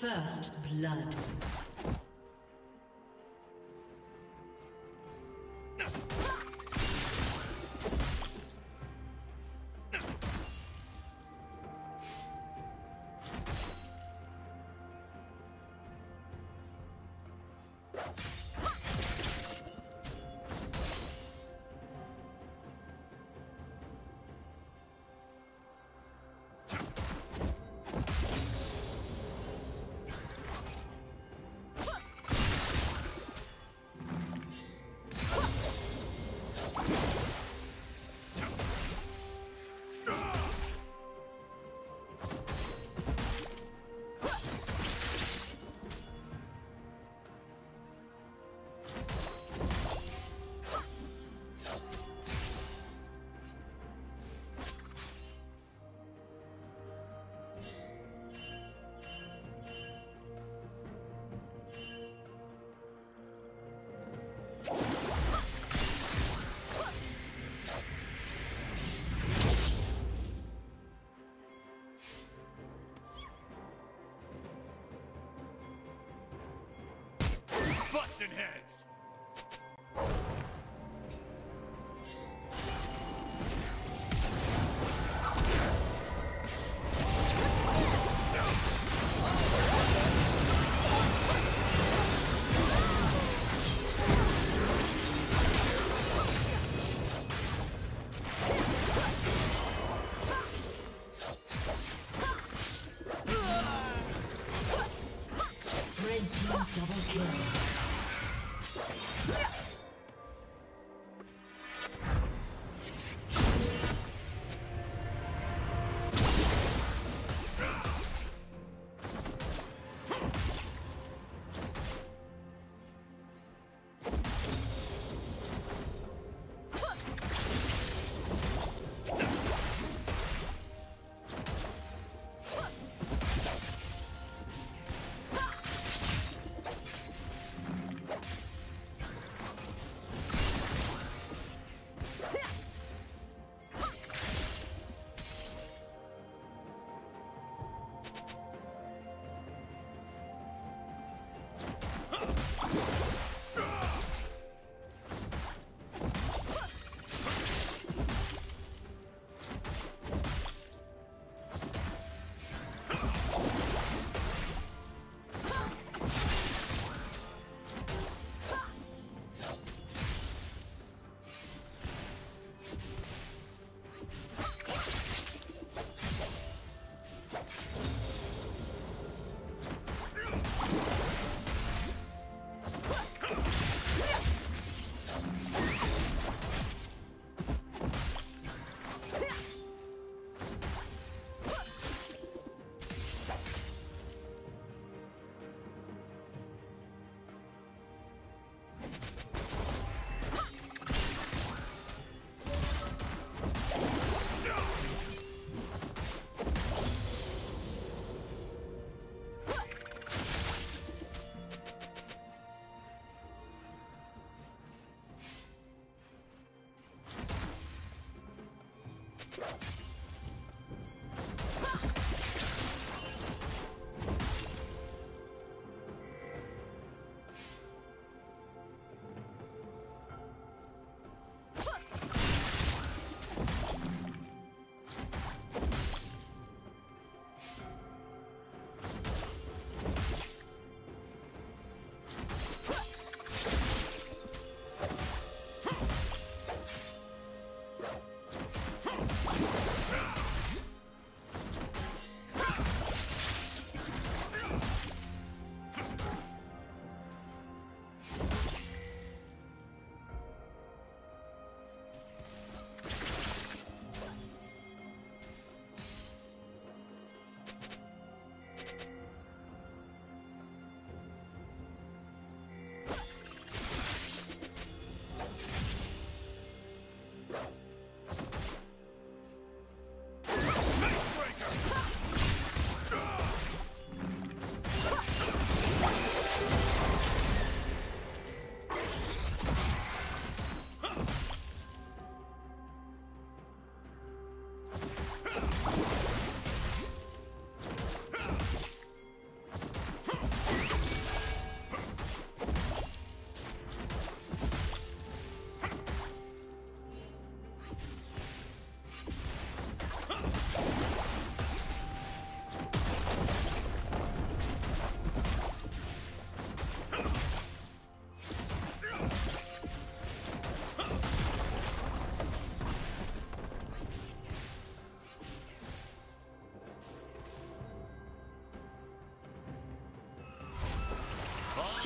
First blood. busting heads!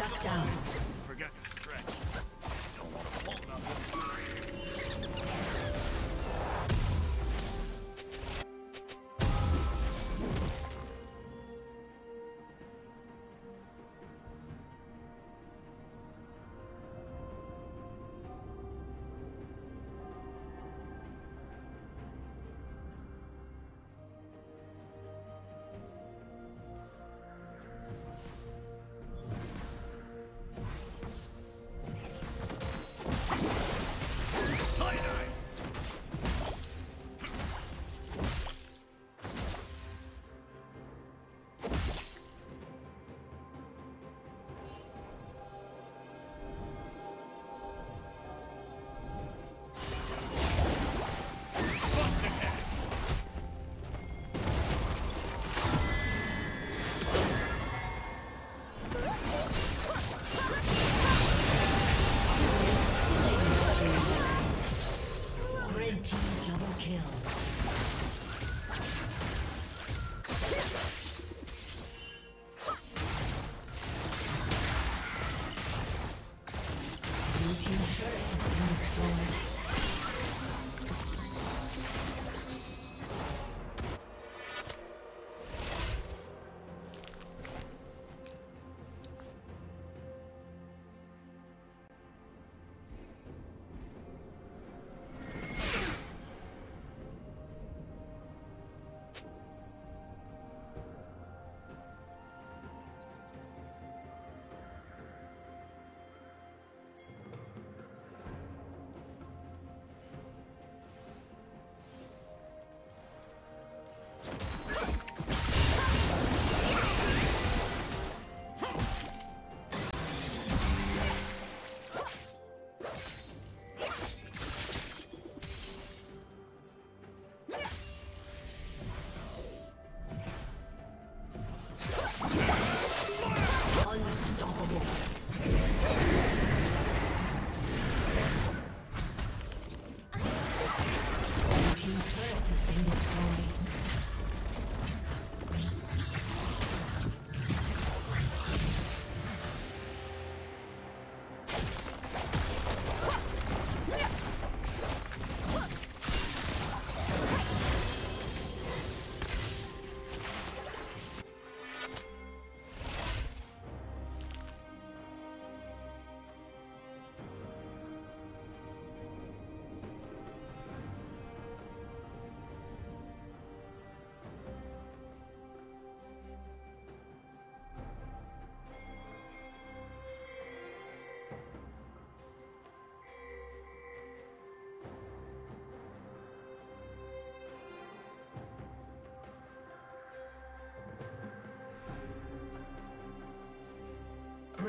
Shut down.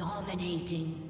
Dominating.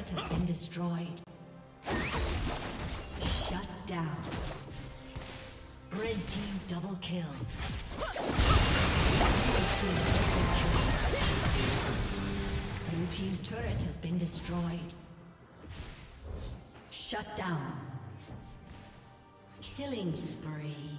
Turret has been destroyed. Shut down. Red team double kill. Blue team's turret has been destroyed. Shut down. Killing spree.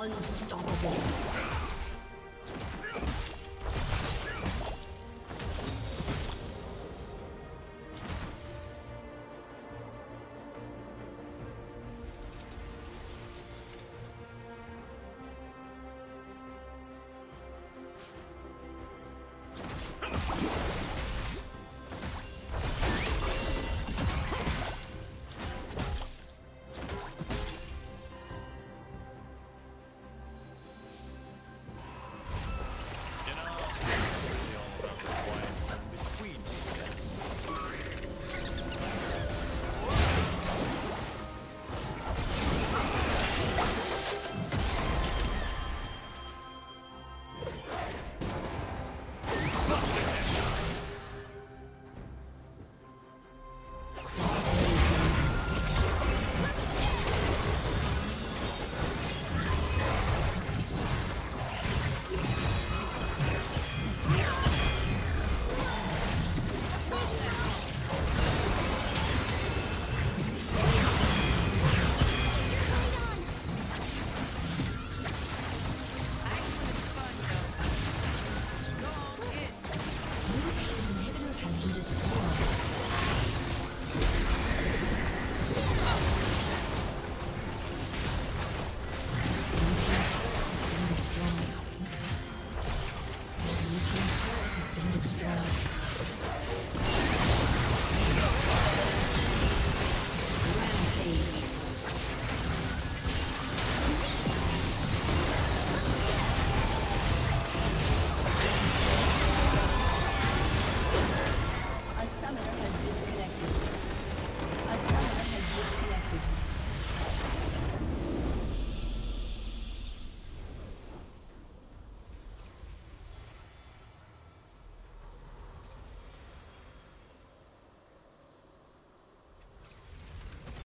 Unstoppable.